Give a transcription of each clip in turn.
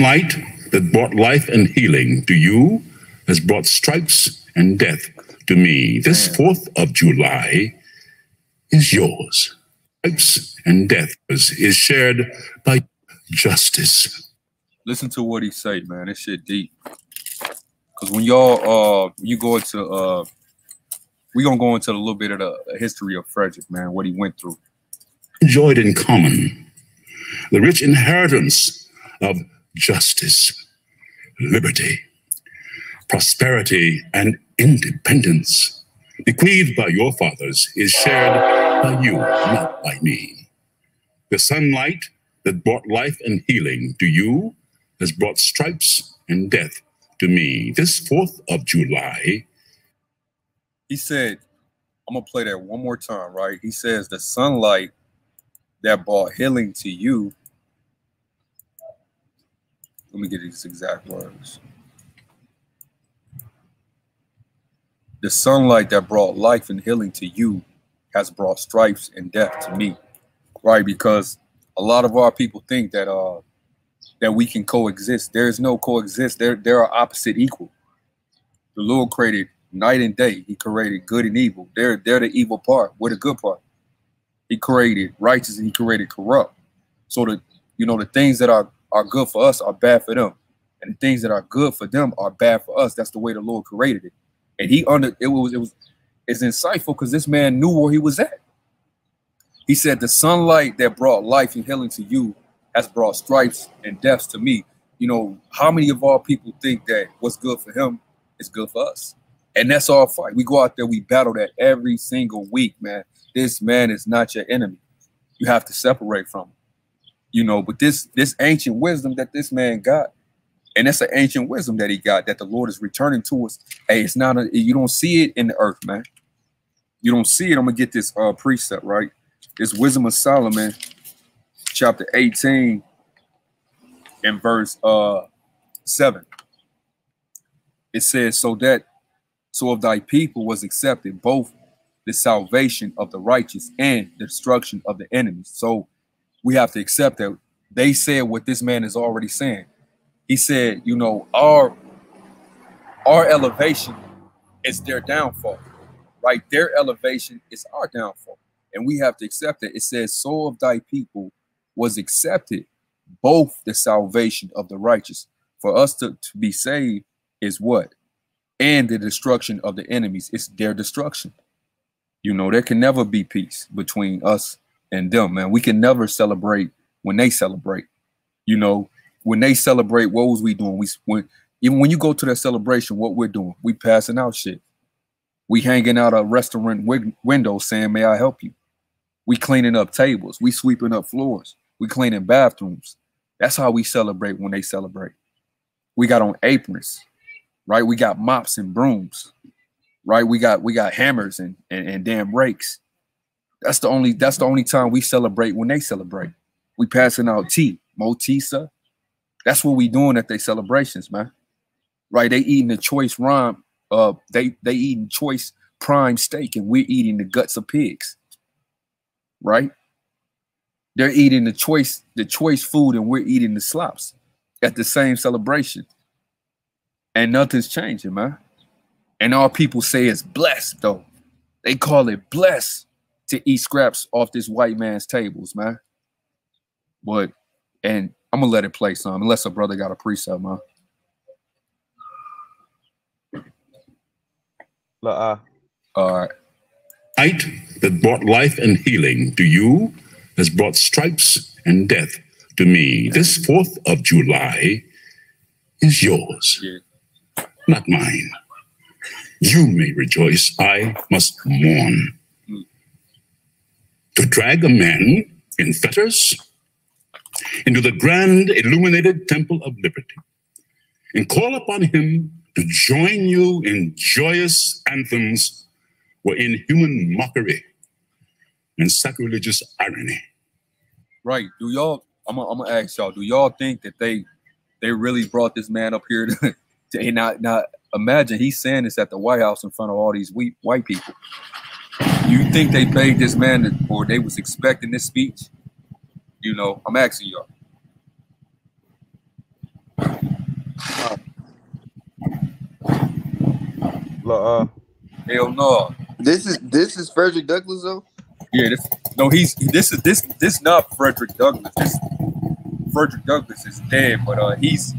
Light that brought life and healing to you has brought stripes and death to me. This 4th of July is yours. Stripes and death is, is shared by justice. Listen to what he say, man. This shit deep. Cause when y'all uh you go into uh we're gonna go into a little bit of the history of Frederick, man, what he went through. Enjoyed in common the rich inheritance of justice, liberty, prosperity, and independence, bequeathed by your fathers, is shared by you, not by me. The sunlight that brought life and healing to you has brought stripes and death to me. This 4th of July, he said, I'm gonna play that one more time, right? He says, The sunlight that brought healing to you. Let me get these exact words. The sunlight that brought life and healing to you has brought stripes and death to me. Right? Because a lot of our people think that uh that we can coexist. There is no coexist. There, there are opposite equal. The Lord created night and day. He created good and evil. They're they're the evil part. We're the good part. He created righteous and he created corrupt. So the you know the things that are are good for us are bad for them, and the things that are good for them are bad for us. That's the way the Lord created it. And he under it was it was it's insightful because this man knew where he was at. He said, "The sunlight that brought life and healing to you has brought stripes and deaths to me." You know how many of our people think that what's good for him is good for us? And that's our fight. We go out there, we battle that every single week, man. This man is not your enemy. You have to separate from him. You know, but this this ancient wisdom that this man got, and that's an ancient wisdom that he got that the Lord is returning to us. Hey, it's not a you don't see it in the earth, man. You don't see it. I'm gonna get this uh precept right. This wisdom of Solomon, chapter 18, and verse uh 7. It says, So that so of thy people was accepted both the salvation of the righteous and the destruction of the enemies. So we have to accept that they said what this man is already saying. He said, you know, our our elevation is their downfall, right? Their elevation is our downfall. And we have to accept it. It says, so of thy people was accepted both the salvation of the righteous. For us to, to be saved is what? and the destruction of the enemies. It's their destruction. You know, there can never be peace between us and them, man. We can never celebrate when they celebrate. You know, when they celebrate, what was we doing? We when even when you go to that celebration, what we're doing, we passing out shit. We hanging out a restaurant window saying, "May I help you?" We cleaning up tables. We sweeping up floors. We cleaning bathrooms. That's how we celebrate when they celebrate. We got on aprons right? We got mops and brooms, right? We got we got hammers and and, and damn rakes. That's the only that's the only time we celebrate when they celebrate. We passing out tea, motisa. That's what we doing at their celebrations, man. Right? They eating the choice rhyme. Uh, they they eating choice prime steak, and we're eating the guts of pigs. Right? They're eating the choice the choice food, and we're eating the slops at the same celebration and nothing's changing, man. And all people say is blessed, though. They call it blessed to eat scraps off this white man's tables, man. But and I'm gonna let it play some, unless a brother got a preset, man. Uh, all right. Light that brought life and healing to you has brought stripes and death to me. This 4th of July is yours. Yeah not mine. You may rejoice, I must mourn. To drag a man in fetters into the grand illuminated temple of liberty and call upon him to join you in joyous anthems were inhuman mockery and sacrilegious irony. Right. Do y'all, I'm gonna ask y'all, do y'all think that they they really brought this man up here to, and now, now imagine he's saying this at the White House in front of all these white people. You think they paid this man or they was expecting this speech? You know, I'm asking y'all. Uh, uh, Hell no. This is this is Frederick Douglass though. Yeah, this no, he's this is this this not Frederick Douglass. This Frederick Douglass is dead, but uh, he's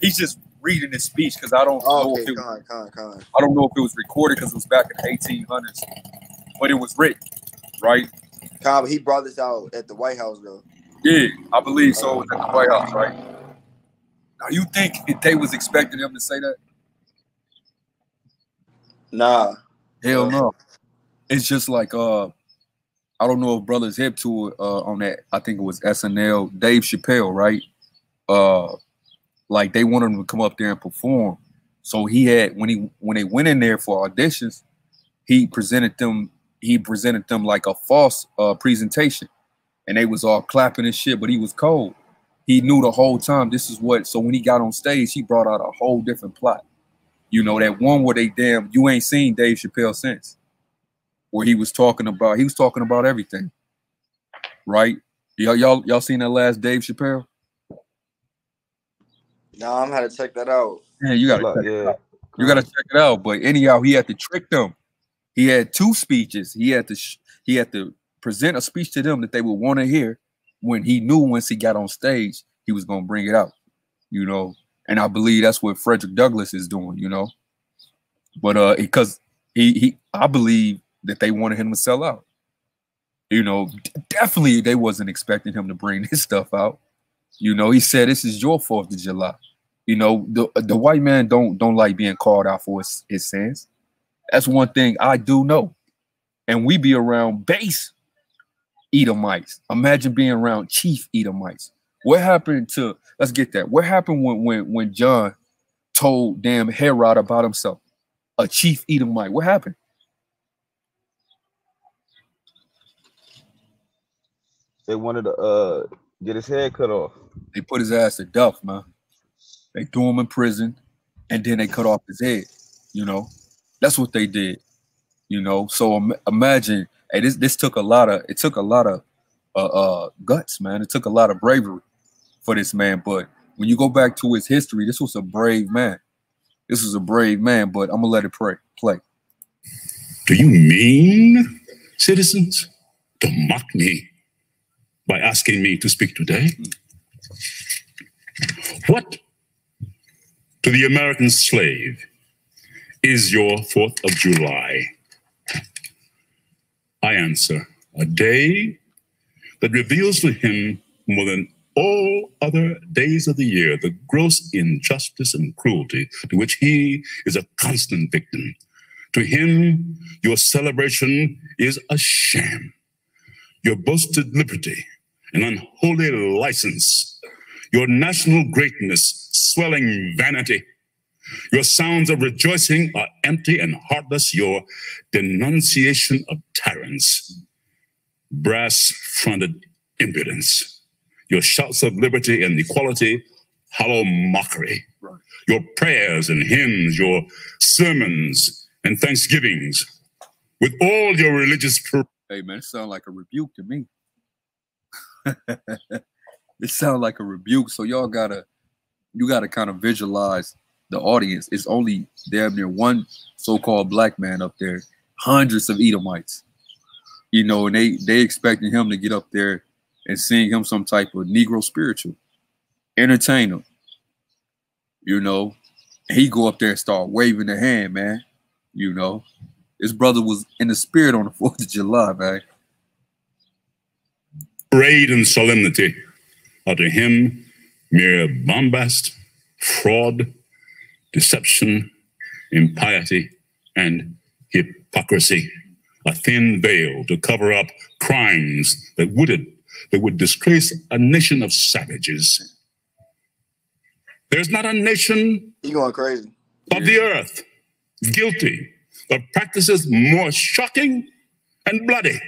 he's just reading his speech because I don't oh, know okay, if it, con, con, con. I don't know if it was recorded because it was back in the 1800s but it was Rick, right? Con, he brought this out at the White House though. Yeah, I believe so. It was at the White House, right? Now you think they was expecting him to say that? Nah. Hell no. It's just like uh I don't know if brothers hip to it uh on that. I think it was SNL, Dave Chappelle, right? Uh like they wanted him to come up there and perform. So he had when he when they went in there for auditions, he presented them he presented them like a false uh presentation. And they was all clapping and shit, but he was cold. He knew the whole time this is what so when he got on stage, he brought out a whole different plot. You know, that one where they damn you ain't seen Dave Chappelle since where he was talking about he was talking about everything. Right? Y'all y'all y'all seen that last Dave Chappelle? Nah, I'm gonna check that out. Yeah, you gotta like, check it yeah. out. you gotta check it out. But anyhow, he had to trick them. He had two speeches. He had to he had to present a speech to them that they would want to hear when he knew once he got on stage he was gonna bring it out. You know, and I believe that's what Frederick Douglass is doing. You know, but uh, because he he I believe that they wanted him to sell out. You know, definitely they wasn't expecting him to bring this stuff out. You know, he said this is your Fourth of July. You know, the the white man don't don't like being called out for his, his sins. That's one thing I do know. And we be around base Edomites. Imagine being around chief Edomites. What happened to let's get that. What happened when when when John told damn Herod about himself? A chief Edomite. What happened? They wanted to uh get his head cut off. They put his ass to death, man. They threw him in prison and then they cut off his head. You know, that's what they did. You know, so im- imagine, hey, this this took a lot of it took a lot of uh, uh guts, man. It took a lot of bravery for this man. But when you go back to his history, this was a brave man. This was a brave man. But I'm gonna let it pray play. Do you mean, citizens, to mock me by asking me to speak today? What to the American slave is your 4th of July? I answer, a day that reveals to him more than all other days of the year the gross injustice and cruelty to which he is a constant victim. To him, your celebration is a sham. Your boasted liberty, an unholy license. Your national greatness, swelling vanity. Your sounds of rejoicing are empty and heartless. Your denunciation of tyrants, brass fronted impudence. Your shouts of liberty and equality, hollow mockery. Right. Your prayers and hymns, your sermons and thanksgivings, with all your religious Hey man, it sounds like a rebuke to me. it sounds like a rebuke. So y'all gotta you gotta kind of visualize the audience. It's only damn near one so-called black man up there, hundreds of Edomites. You know, and they they expecting him to get up there and sing him some type of Negro spiritual, entertain him. You know, he go up there and start waving the hand, man. You know, his brother was in the spirit on the Fourth of July, man. parade and solemnity are to him mere bombast, fraud, deception, impiety, and hypocrisy. A thin veil to cover up crimes that would that would disgrace a nation of savages. There's not a nation You going crazy? of the earth guilty of practices more shocking and bloody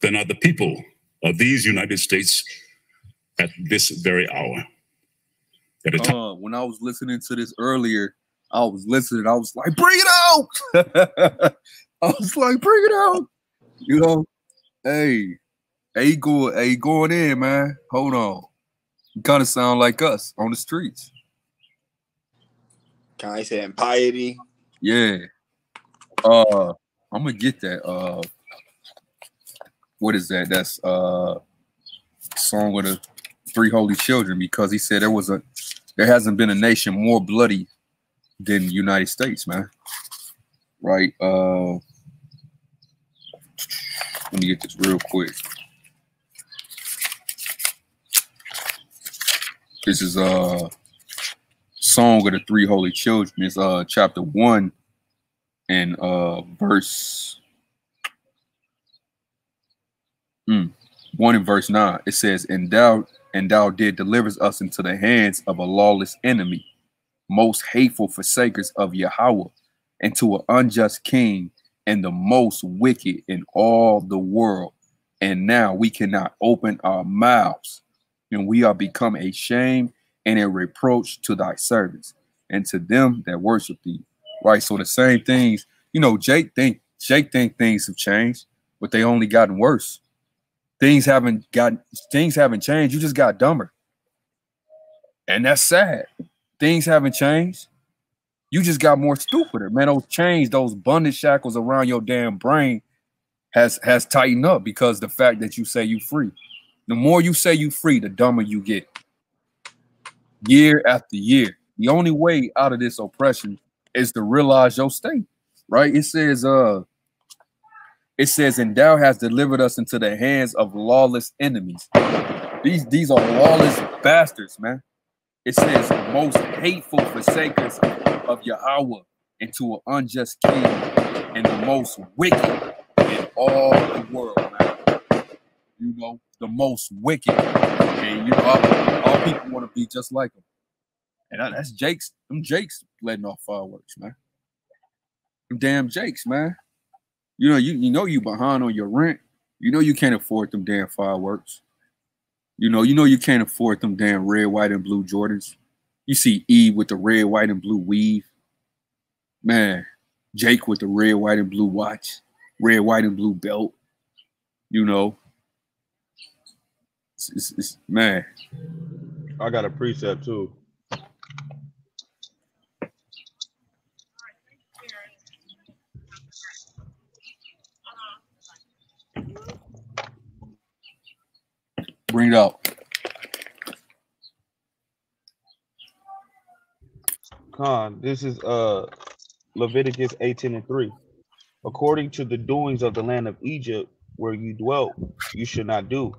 than are the people of these United States at this very hour. At a Uh, when I was listening to this earlier, I was listening. I was like, "Bring it out!" I was like, "Bring it out!" You know, hey, hey, go, hey, going in, man. Hold on, you kind of sound like us on the streets. Kind of saying piety. Yeah. Uh I'm gonna get that. Uh what is that? That's uh song with the three holy children because he said there was a there hasn't been a nation more bloody than the United States, man. Right? Uh let me get this real quick. This is uh Song of the Three Holy Children. It's uh chapter one and uh verse hmm, one in verse nine. It says, And thou and thou did delivers us into the hands of a lawless enemy, most hateful forsakers of Yahweh, and to an unjust king, and the most wicked in all the world. And now we cannot open our mouths, and we are become a shame and a reproach to thy servants and to them that worship thee. Right. So the same things, you know, Jake think Jake think things have changed, but they only gotten worse. Things haven't gotten things haven't changed. You just got dumber. And that's sad. Things haven't changed. You just got more stupider. Man, those chains, those bondage shackles around your damn brain has has tightened up because the fact that you say you free. The more you say you free, the dumber you get year after year. The only way out of this oppression is to realize your state, right? It says, uh, it says, and thou hast delivered us into the hands of lawless enemies. These these are lawless bastards, man. It says most hateful forsakers of Yahweh into an unjust king and the most wicked in all the world, man. You know, the most wicked. And you know, all, all people want to be just like him. And that- that's Jake's, them Jake's letting off fireworks, man. Them damn Jakes, man. You know, you, you know you behind on your rent. You know you can't afford them damn fireworks. You know, you know you can't afford them damn red, white, and blue Jordans. You see Eve with the red, white, and blue weave. Man, Jake with the red, white, and blue watch, red, white, and blue belt. You know, it's, it's, it's man. I got a precept too. Bring it out. Khan, this is uh Leviticus 18 and 3. According to the doings of the land of Egypt, where you dwelt, you should not do.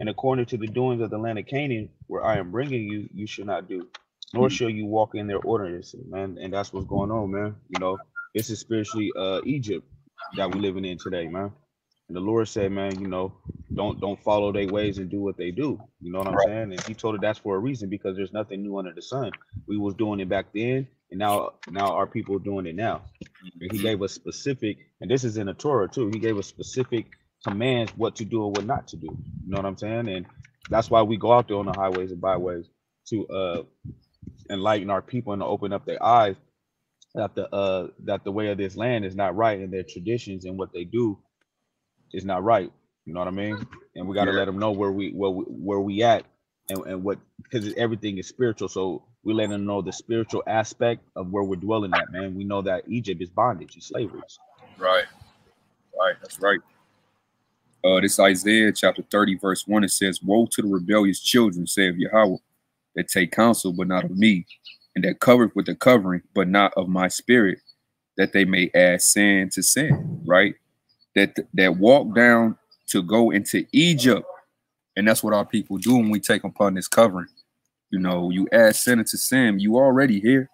And according to the doings of the land of Canaan, where I am bringing you, you should not do. Nor shall you walk in their ordinances, man. And that's what's going on, man. You know, this is spiritually uh Egypt that we're living in today, man. And the Lord said, man, you know, don't don't follow their ways and do what they do. You know what I'm Right. saying? And he told it that's for a reason because there's nothing new under the sun. We was doing it back then, and now now our people are doing it now. And he gave us specific, and this is in the Torah too. He gave us specific commands what to do and what not to do. You know what I'm saying? And that's why we go out there on the highways and byways to uh enlighten our people and to open up their eyes that the uh that the way of this land is not right and their traditions and what they do is not right. You know what I mean? And we got to Yeah. let them know where we where we, where we at and, and what because everything is spiritual. So we let them know the spiritual aspect of where we're dwelling at, man. We know that Egypt is bondage and slavery. Right. Right. That's right. Uh, this Isaiah chapter 30, verse 1, it says, Woe to the rebellious children, saith Yahweh, that take counsel, but not of me, and that covered with the covering, but not of my spirit, that they may add sin to sin, right? That that walk down to go into Egypt. And that's what our people do when we take upon this covering. You know, you add sin to sin, you already here.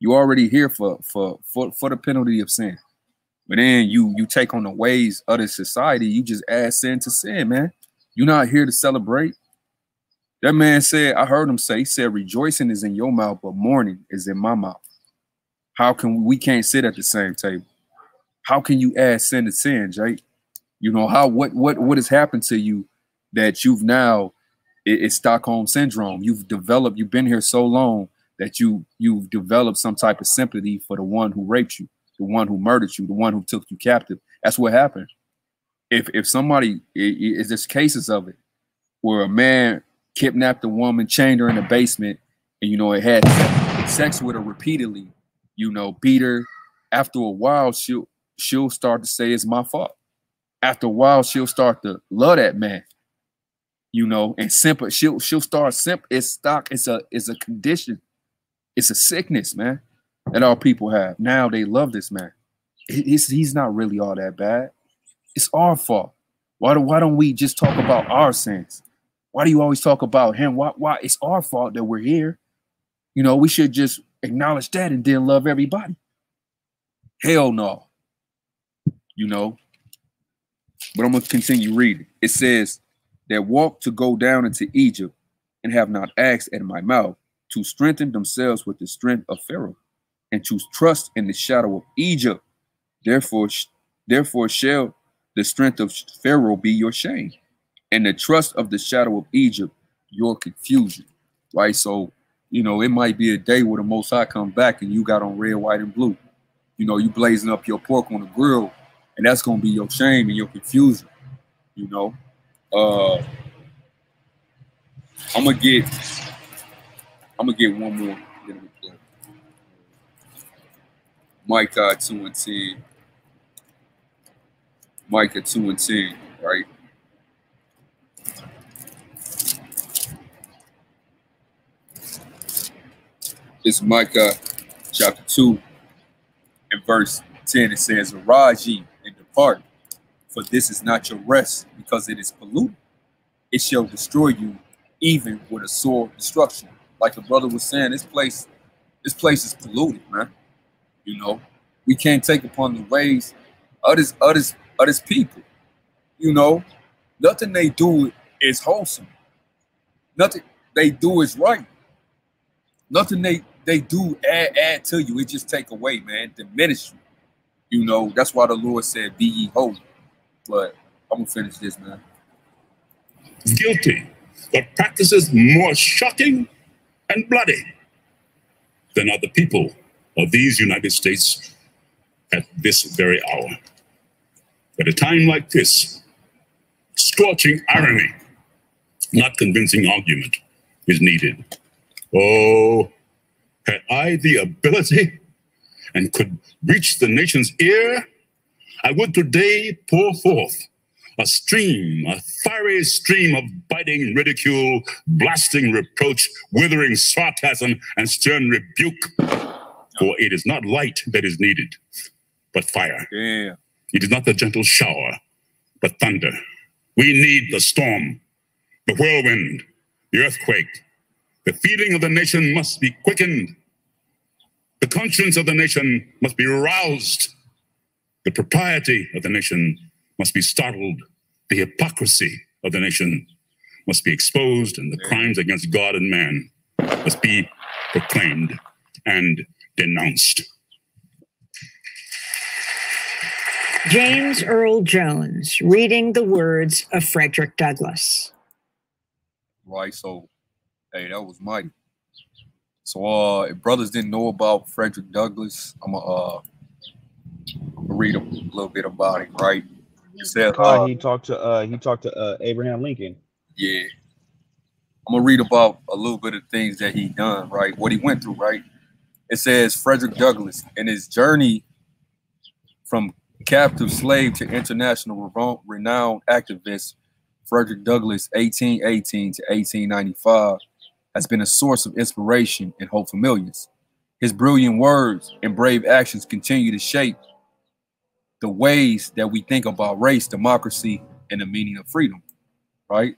You already here for for for, for the penalty of sin. But then you you take on the ways of the society, you just add sin to sin, man. You're not here to celebrate. That man said, I heard him say, he said, rejoicing is in your mouth, but mourning is in my mouth. How can we can't sit at the same table? How can you add sin to sin, Jake? You know, how what what what has happened to you that you've now it- it's Stockholm syndrome. You've developed, you've been here so long that you you've developed some type of sympathy for the one who raped you the one who murdered you, the one who took you captive. That's what happened. If if somebody is there's cases of it where a man kidnapped a woman, chained her in the basement, and you know it had sex with her repeatedly, you know, beat her, after a while, she'll she'll start to say it's my fault. After a while, she'll start to love that man. You know, and simple. She'll she'll start simp. It's stock. It's a it's a condition. It's a sickness, man, that all people have. Now they love this man. He's he's not really all that bad. It's our fault. Why do why don't we just talk about our sins? Why do you always talk about him? Why why it's our fault that we're here? You know, we should just acknowledge that and then love everybody. Hell no. You know. But I'm gonna continue reading. It says that walk to go down into Egypt and have not asked at my mouth to strengthen themselves with the strength of Pharaoh and to trust in the shadow of Egypt. Therefore, therefore shall the strength of Pharaoh be your shame, and the trust of the shadow of Egypt your confusion. Right? So, you know, it might be a day where the Most High come back and you got on red, white, and blue. You know, you blazing up your pork on the grill, and that's gonna be your shame and your confusion. You know, uh, I'm gonna get, I'm gonna get one more. Micah two and ten. Micah two and ten, right? It's Micah chapter 2 and verse 10. It says, Arise ye depart, for this is not your rest, because it is polluted. It shall destroy you even with a sore destruction. Like the brother was saying, this place, this place is polluted, man. You know, we can't take upon the ways of this, of this, of this people. You know, nothing they do is wholesome. Nothing they do is right. Nothing they they do add add to you. It just take away, man. Diminish you. You know, that's why the Lord said, "Be ye holy." But I'm gonna finish this, man. Guilty, but practices more shocking and bloody than are the people of these United States at this very hour. At a time like this, scorching irony, not convincing argument is needed. Oh, had I the ability and could reach the nation's ear, I would today pour forth a stream, a fiery stream of biting ridicule, blasting reproach, withering sarcasm, and stern rebuke. For it is not light that is needed, but fire. Yeah. It is not the gentle shower, but thunder. We need the storm, the whirlwind, the earthquake. The feeling of the nation must be quickened. The conscience of the nation must be roused. The propriety of the nation must be startled. The hypocrisy of the nation must be exposed, and the crimes against God and man must be proclaimed and denounced. James Earl Jones reading the words of Frederick Douglass. Right. So, hey, that was mighty. So, uh, if brothers didn't know about Frederick Douglass, I'm gonna uh read a little bit about him. Right. It said, Uh, uh, he talked to uh he talked to uh Abraham Lincoln. Yeah. I'm gonna read about a little bit of things that he done, right? What he went through, right? It says Frederick Douglass in his journey from captive slave to international reno- renowned activist, Frederick Douglass, 1818 to 1895, has been a source of inspiration and hope for millions. His brilliant words and brave actions continue to shape the ways that we think about race, democracy, and the meaning of freedom, right?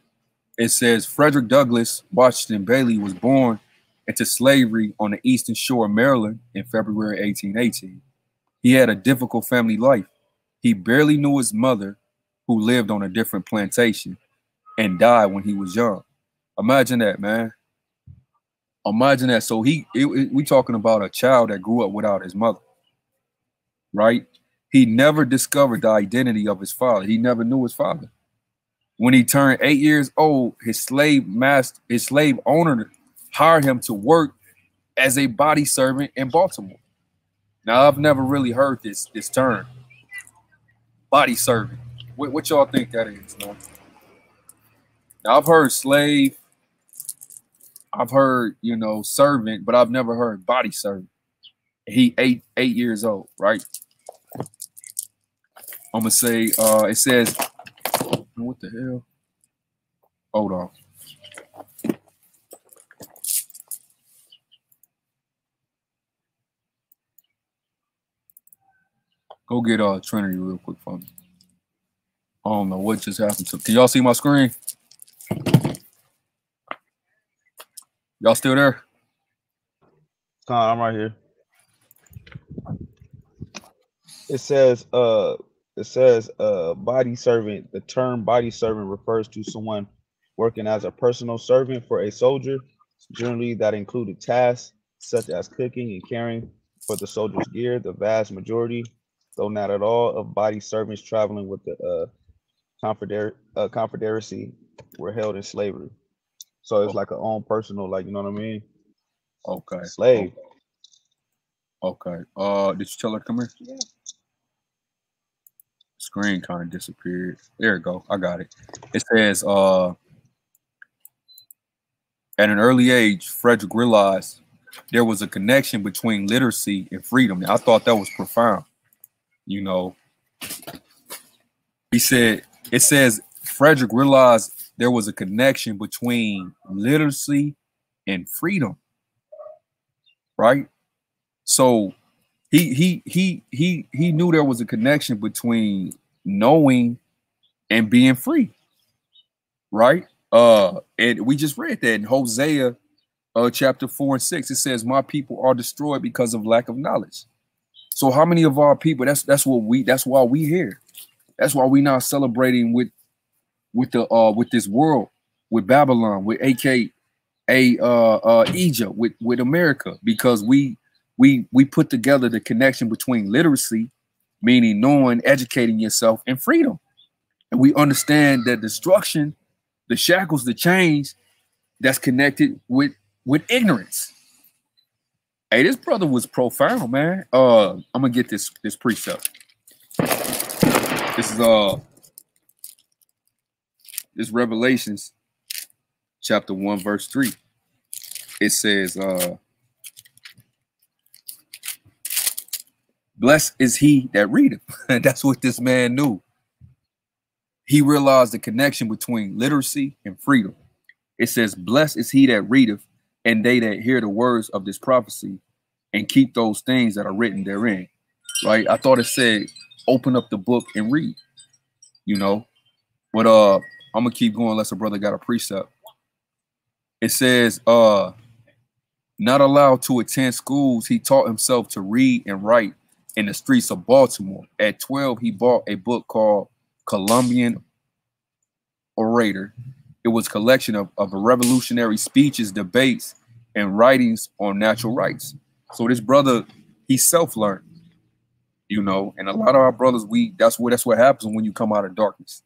It says Frederick Douglass Washington Bailey was born into slavery on the eastern shore of Maryland in February 1818. He had a difficult family life. He barely knew his mother, who lived on a different plantation, and died when he was young. Imagine that, man. Imagine that. So he, it, it- we talking about a child that grew up without his mother, right? He never discovered the identity of his father. He never knew his father. When he turned eight years old, his slave master, his slave owner, hired him to work as a body servant in Baltimore. Now, I've never really heard this this term, body servant. What, what y'all think that is? Man? Now, I've heard slave, I've heard you know servant, but I've never heard body servant. He eight eight years old, right? I'm gonna say uh it says what the hell? Hold on. Go get uh Trinity real quick for me. I don't know what just happened to. Can y'all see my screen? Y'all still there? Con, I'm right here. It says, uh, it says, uh, body servant. The term body servant refers to someone working as a personal servant for a soldier. Generally, that included tasks such as cooking and caring for the soldier's gear. The vast majority, though not at all, of body servants traveling with the uh, confeder- uh, confederacy were held in slavery. So it's like a own personal, like you know what I mean, Okay. slave. Okay. Uh, did you tell her to come here? Yeah. Screen kind of disappeared. There we go. I got it. It says, uh, at an early age, Frederick realized there was a connection between literacy and freedom. I thought that was profound. You know, he said, it says Frederick realized there was a connection between literacy and freedom. Right? So he he he he he knew there was a connection between knowing and being free. Right? Uh and we just read that in Hosea uh chapter 4 and 6 it says my people are destroyed because of lack of knowledge. So how many of our people that's that's what we that's why we here. That's why we not celebrating with with the uh with this world, with Babylon, with AK a uh uh Egypt, with with America because we we we put together the connection between literacy, meaning knowing, educating yourself, and freedom. And we understand that destruction, the shackles, the chains that's connected with with ignorance. Hey, this brother was profound, man. Uh, I'm gonna get this this precept. This is uh this Revelations chapter 1, verse 3. It says, uh Blessed is he that readeth. That's what this man knew. He realized the connection between literacy and freedom. It says, Blessed is he that readeth, and they that hear the words of this prophecy and keep those things that are written therein. Right? I thought it said, Open up the book and read, you know. But uh, I'm gonna keep going unless a brother got a precept. It says, uh, not allowed to attend schools, he taught himself to read and write in the streets of Baltimore. At 12, he bought a book called Columbian Orator. It was a collection of, of revolutionary speeches, debates, and writings on natural rights. So this brother, he self-learned, you know, and a lot of our brothers, we that's what that's what happens when you come out of darkness.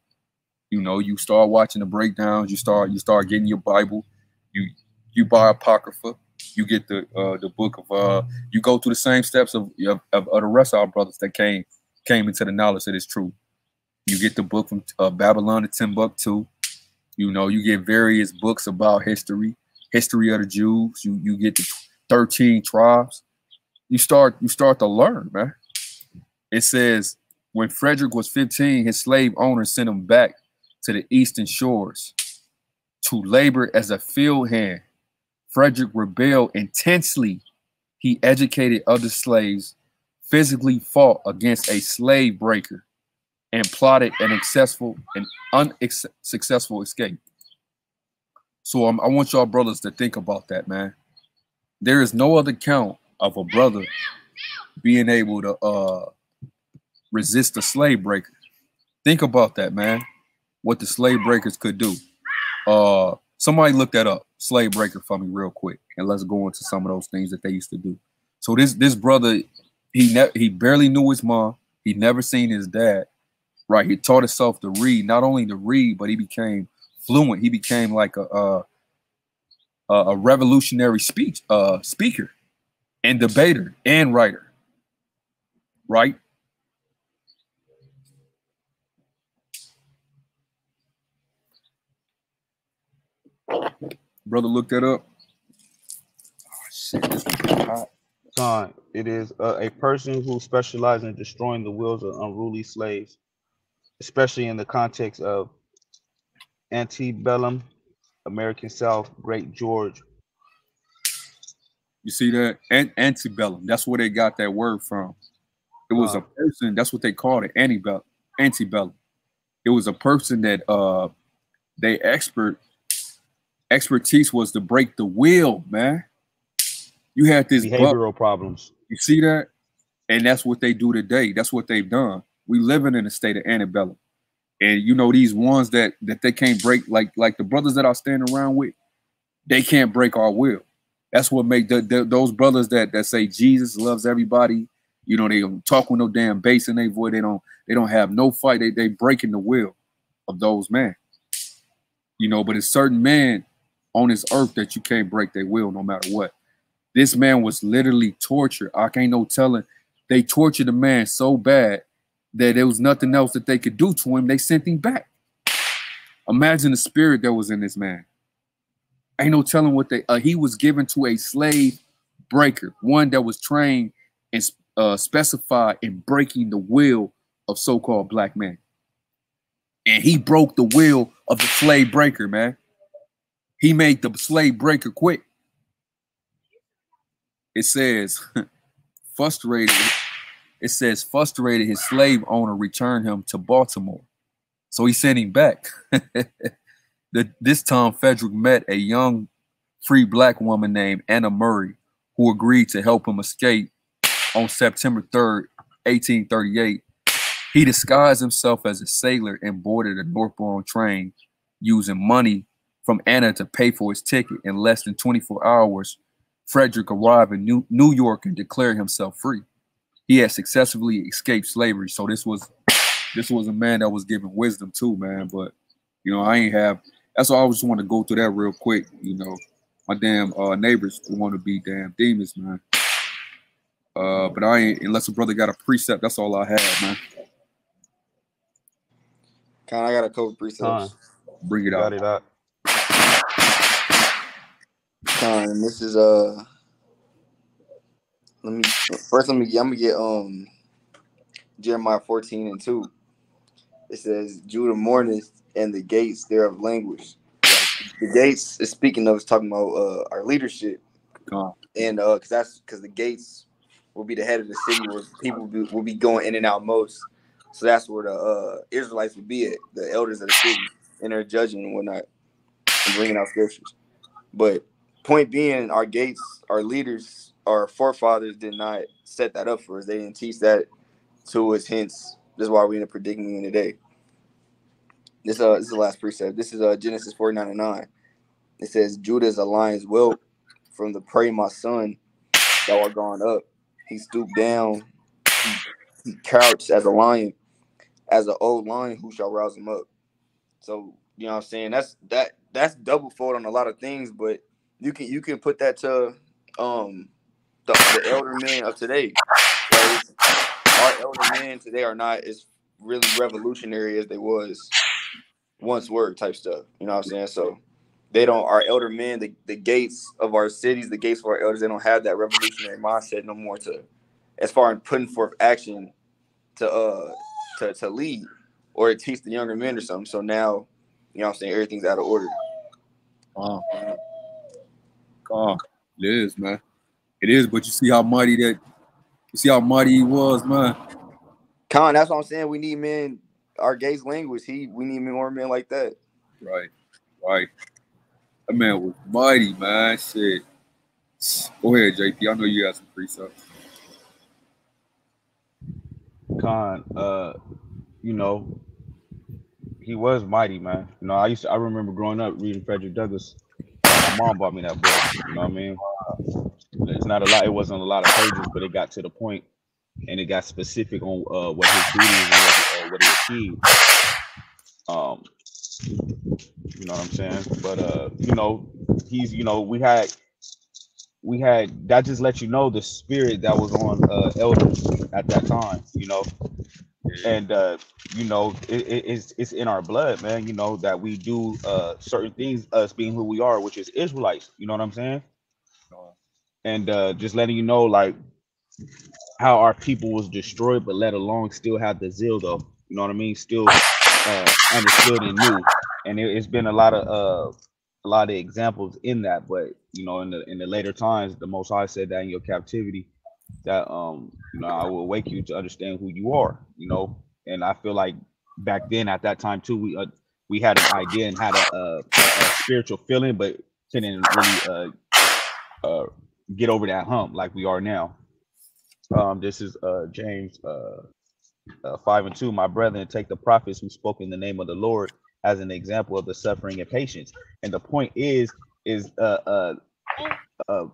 You know, you start watching the breakdowns, you start you start getting your Bible, you you buy apocrypha, you get the uh the book of uh you go through the same steps of of, of, the rest of our brothers that came came into the knowledge of this truth. You get the book from uh, Babylon to Timbuktu. You know, you get various books about history, history of the Jews. You you get the 13 tribes. You start you start to learn, man. It says when Frederick was 15, his slave owner sent him back to the eastern shores to labor as a field hand. Frederick rebelled intensely. He educated other slaves, physically fought against a slave breaker, and plotted an successful and unsuccessful escape. So um, I want y'all brothers to think about that, man. There is no other count of a brother being able to uh, resist a slave breaker. Think about that, man. What the slave breakers could do. Uh, somebody look that up, slave breaker, for me real quick, and let's go into some of those things that they used to do. So this this brother, he ne- he barely knew his mom. He never seen his dad. Right, he taught himself to read, not only to read, but he became fluent. He became like a a, a revolutionary speech uh, speaker and debater and writer. Right. Brother, look that up. Oh shit, this is hot. Con, it is uh, a person who specializes in destroying the wills of unruly slaves, especially in the context of antebellum, American South, Great George. You see that? An- antebellum. That's where they got that word from. It was a person. That's what they called it. Antebellum. Antebellum. It was a person that uh they expert expertise was to break the will, man. You had this buck, Behavioral problems. you see that? And that's what they do today. That's what they've done. We living in a state of antebellum. And you know, these ones that that they can't break, like like the brothers that I stand around with, they can't break our will. That's what make the, the- those brothers that that say Jesus loves everybody. You know, they don't talk with no damn bass in their voice. They don't they don't have no fight. They they breaking the will of those men. You know, but it's certain men on this earth that you can't break their will no matter what. This man was literally tortured. I can't no telling. They tortured the man so bad that there was nothing else that they could do to him. They sent him back. Imagine the spirit that was in this man. Ain't no telling what they. Uh, he was given to a slave breaker, one that was trained and uh, specified in breaking the will of so-called black men. And he broke the will of the slave breaker, man. He made the slave breaker quit. It says, frustrated. It says, frustrated, his slave owner returned him to Baltimore. So he sent him back. the, this time, Frederick met a young free black woman named Anna Murray, who agreed to help him escape on September 3rd, 1838. He disguised himself as a sailor and boarded a northbound train using money from Anna to pay for his ticket. In less than 24 hours, Frederick arrived in New, New York and declared himself free. He had successfully escaped slavery. So this was this was a man that was given wisdom too, man. But you know, I ain't have that's why I just want to go through that real quick. You know, my damn uh, neighbors want to be damn demons, man. Uh, but I ain't unless a brother got a precept. That's all I have, man. Kind of got a couple precepts. Con, Bring it got out. it out. And this is uh. Let me first. Let me. I'm gonna get um. Jeremiah 14 and 2. It says, Judah mourneth and the gates thereof languish. The gates is speaking of, is talking about uh, our leadership. And uh because that's because the gates will be the head of the city where people will be, will be going in and out most so that's where the uh israelites would be at the elders of the city and they're judging and whatnot and bringing out scriptures but point being our gates our leaders our forefathers did not set that up for us. They didn't teach that to us. Hence this is why we're in a predicament today this uh this is the last precept. This is uh genesis 49 and 9 it says judah is a lion's whelp from the prey, my son, thou art gone up. He stooped down, he, he crouched as a lion, as an old lion who shall rouse him up. So, you know what I'm saying? That's that that's double fold on a lot of things, but you can you can put that to um the, the elder men of today. Our elder men today are not as really revolutionary as they was once were type stuff. You know what I'm saying? So they don't our elder men the, the gates of our cities the gates of our elders they don't have that revolutionary mindset no more to as far as putting forth action to uh to, to lead or to teach the younger men or something so now you know what i'm saying everything's out of order Con. Con. It is, man. It is, but you see how mighty that you see how mighty he was, man. Con, that's what i'm saying we need men our gay's language he we need more men like that Right, right. That man was mighty, man. Shit. Go ahead, JP. I know you got some precepts. Con, uh, you know, he was mighty, man. You know, I used to, I remember growing up reading Frederick Douglass. Mom bought me that book. You know what I mean? It's not a lot. It wasn't a lot of pages, but it got to the point, and it got specific on uh, what his duties and what he, uh, achieved. Um, you know what I'm saying? But uh, you know, he's you know, we had we had that just let you know the spirit that was on uh elders at that time, you know. And uh, you know, it, it- it's it's in our blood, man, you know, that we do uh certain things, us being who we are, which is Israelites, you know what I'm saying? and uh, just letting you know like how our people was destroyed, but let alone still have the zeal though. You know what I mean? Still uh, understood and knew, and it, has been a lot of uh, a lot of examples in that. But you know, in the in the later times, the Most High said that in your captivity, that um, you know, I will wake you to understand who you are. You know, and I feel like back then at that time too, we uh, we had an idea and had a, a, a spiritual feeling, but couldn't really uh, uh, get over that hump like we are now. Um, this is uh, James uh, uh, 5 and 2. My brethren, take the prophets who spoke in the name of the Lord as an example of the suffering and patience. And the point is, is uh, uh, uh,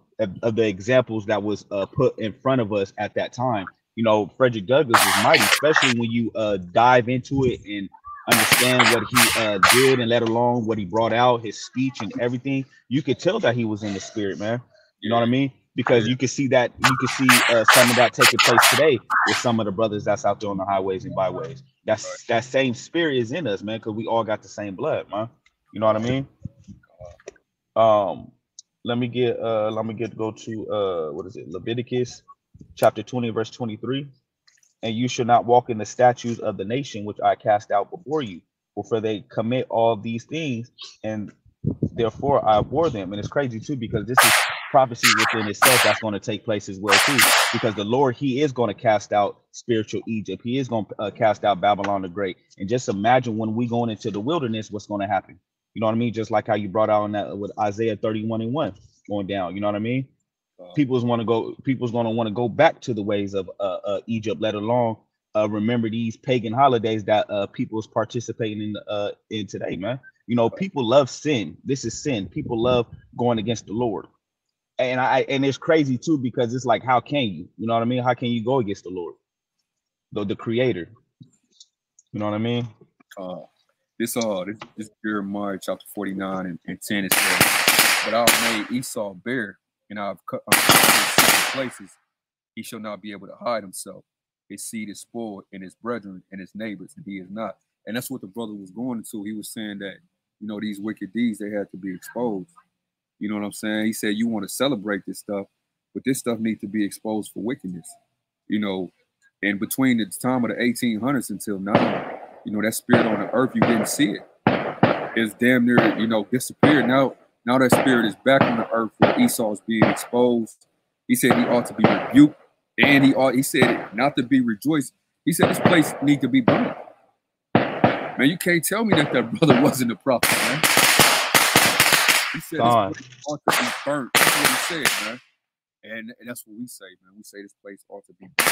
of the examples that was uh, put in front of us at that time. You know, Frederick Douglass was mighty, especially when you uh, dive into it and understand what he uh, did and let alone what he brought out, his speech and everything. You could tell that he was in the spirit, man. You know what I mean? Because you can see that you can see uh, some of that taking place today with some of the brothers that's out there on the highways and byways. That's that same spirit is in us, man, because we all got the same blood, man. You know what I mean? Um, let me get uh let me get go to uh what is it? Leviticus chapter 20 verse 23 and you shall not walk in the statues of the nation which i cast out before you for they commit all these things and therefore i abhor them. And it's crazy too because this is prophecy within itself that's going to take place as well too because the lord he is going to cast out spiritual egypt. He is going to uh, cast out babylon the great. And just imagine when we going into the wilderness what's going to happen you know what I mean? Just like how you brought out in that with Isaiah 31 and 1 going down. You know what I mean? People's want to go, people's gonna want to go back to the ways of uh, uh, Egypt, let alone uh, remember these pagan holidays that uh people's participating in uh in today, man. You know, people love sin. This is sin. People love going against the Lord. And I and it's crazy too because it's like, how can you? You know what I mean? How can you go against the Lord? The the creator. You know what I mean? Uh this uh this, this Jeremiah chapter 49 and, and 10 it says, But I've made Esau bare, and I've cut um, places. He shall not be able to hide himself. His seed is spoiled, and his brethren and his neighbors, and he is not. And that's what the brother was going into. He was saying that, you know, these wicked deeds they had to be exposed. You know what I'm saying? He said you want to celebrate this stuff, but this stuff needs to be exposed for wickedness. You know, and between the time of the 1800s until now, you know, that spirit on the earth, you didn't see it. It's damn near, you know, disappeared. Now, now that spirit is back on the earth where Esau is being exposed. He said he ought to be rebuked. And he ought, he said not to be rejoiced. He said this place need to be burned. Man, you can't tell me that that brother wasn't a prophet, man. He said this place ought to be burnt. That's what he said, man. And, and that's what we say, man. We say this place ought to be burnt.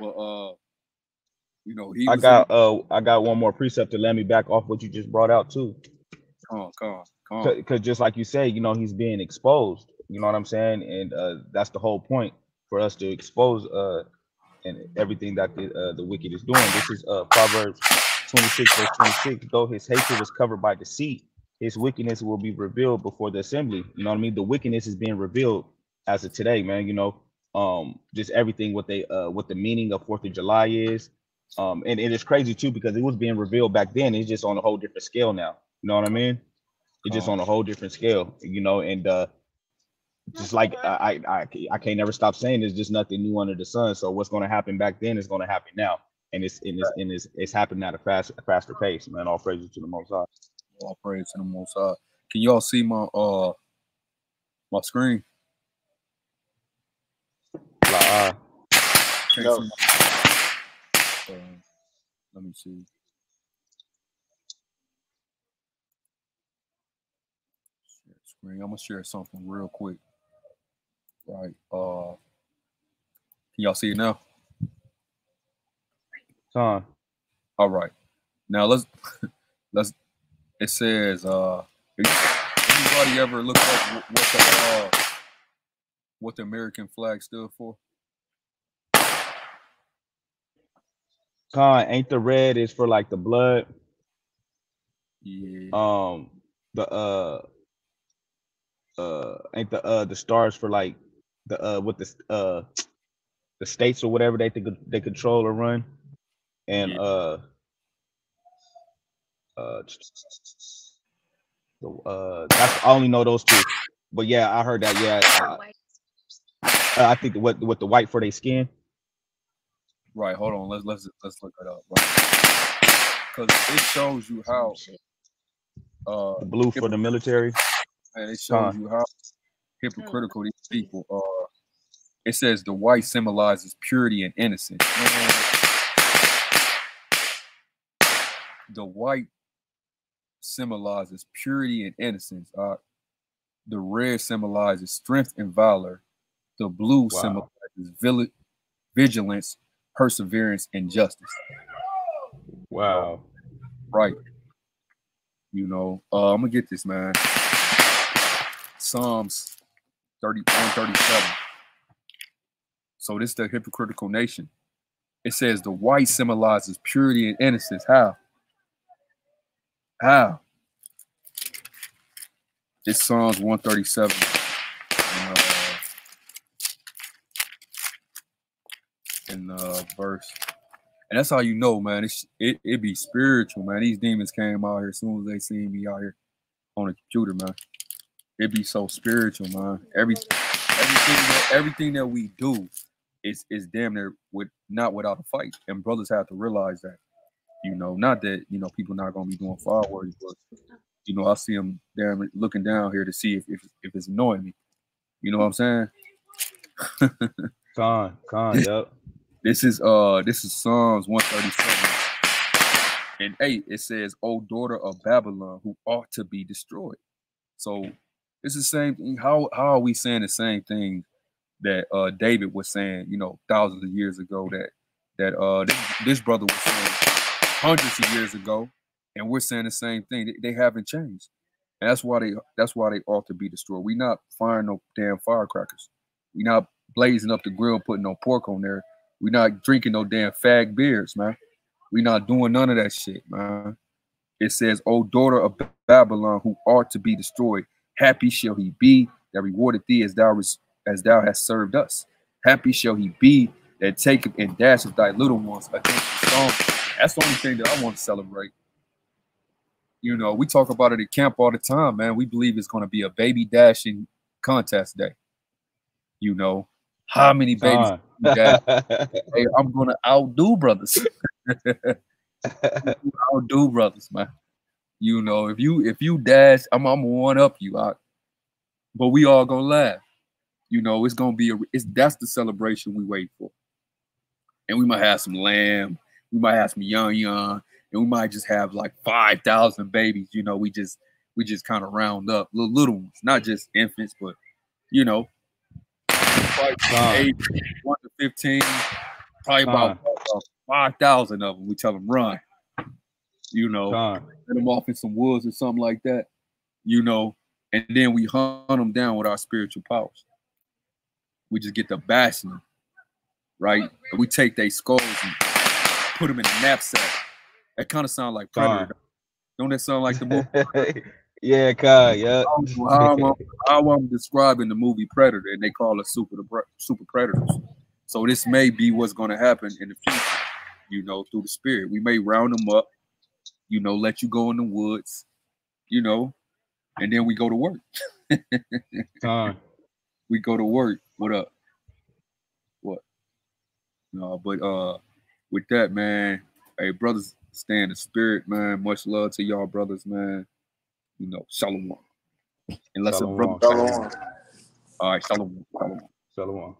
But uh you know, he. I got in, uh, I got one more precept to let me back off what you just brought out too. Come on, come on, come on. Because just like you say, you know, he's being exposed. You know what I'm saying? And uh, that's the whole point for us to expose uh and everything that the uh, the wicked is doing. This is uh Proverbs 26 verse 26. Though his hatred is covered by deceit, his wickedness will be revealed before the assembly. You know what I mean? The wickedness is being revealed as of today, man. You know, um, just everything what they uh what the meaning of Fourth of July is, um, and it is crazy too because it was being revealed back then. It's just on a whole different scale now. You know what I mean? It's just oh. on a whole different scale. You know, and uh, just like I, I I can't never stop saying there's just nothing new under the sun. So what's going to happen back then is going to happen now, and it's and it's, and it's it's happening at a fast faster pace. Man, all praises to the Most High. All praise to the Most High. Can y'all see my uh my screen? No. Uh, let me see. screen. I'm gonna share something real quick. Right. Uh, can y'all see it now? Time. All right. Now let's let's. It says, uh, anybody ever look up what the uh, what the American flag stood for? Con ain't the red is for like the blood. Yeah. Um the uh uh ain't the uh the stars for like the uh with the uh the states or whatever they think they control or run. And yeah. uh uh uh that's I only know those two. But yeah, I heard that yeah. Uh, I think what what the white for their skin. Right. Hold on. Let's let's let's look it up. Right. Because it shows you how. Uh, blue for the military. and it shows Huh. you how hypocritical these people are. It says the white symbolizes purity and innocence. Man, the white symbolizes purity and innocence. Uh, the red symbolizes strength and valor. The blue Wow. symbolizes vil- vigilance, perseverance, and justice. Wow. Right. You know, uh, I'm gonna get this, man. Psalms 30, 137. So this is the hypocritical nation. It says the white symbolizes purity and innocence. How? How? It's Psalms 137. And, uh, in uh, verse. And that's how you know, man. It's, it it be spiritual, man. These demons came out here as soon as they seen me out here on the computer, man. It be so spiritual, man. Every everything that everything that we do is is damn near with not without a fight. And brothers have to realize that. You know, not that you know people not gonna be doing fireworks, but you know, I see them damn looking down here to see if if, if it's annoying me. You know what I'm saying? Con, con, yep. This is uh this is Psalms 137 and 8. It says, O daughter of Babylon, who ought to be destroyed. So it's the same thing. How how are we saying the same thing that uh David was saying, you know, thousands of years ago that that uh this, this brother was saying hundreds of years ago, and we're saying the same thing. They, they haven't changed. And that's why they that's why they ought to be destroyed. We not firing no damn firecrackers. We not blazing up the grill, putting no pork on there. We not drinking no damn fag beers, man. We not doing none of that shit, man. It says, "O daughter of Babylon, who art to be destroyed, happy shall he be that rewarded thee as thou as thou hast served us. Happy shall he be that taketh and dasheth thy little ones against the stone." That's the only thing that I want to celebrate. You know, we talk about it at camp all the time, man. We believe it's going to be a baby dashing contest day. You know, how many babies? Hey, I'm to outdo brothers. outdo brothers, man. You know, if you if you dash, I'm I'm gonna one up you out. But we all gonna laugh. You know, it's gonna be a it's that's the celebration we wait for. And we might have some lamb, we might have some young young, and we might just have like five thousand babies. You know, we just we just kind of round up little little ones, not just infants, but you know, probably Con. eight, one to fifteen, probably about uh, five thousand of them. We tell them run. You know, Con. set them off in some woods or something like that, you know, and then we hunt them down with our spiritual powers. We just get the bashing them, right? And we take their skulls and put them in a knapsack. That kind of sound like Predator. Don't that sound like the movie? yeah, con, yeah. how, I'm, how I'm describing the movie Predator, and they call us super super predators. So this may be what's going to happen in the future, you know, through the spirit. We may round them up, you know, let you go in the woods, you know, and then we go to work. Con. we go to work. What up? What? No, but uh, with that, man, hey, brothers, stay in the spirit, man. Much love to y'all, brothers, man. You know, shalom. Unless Shalom. a brother, Shalom. all right, shalom, shalom. Shalom.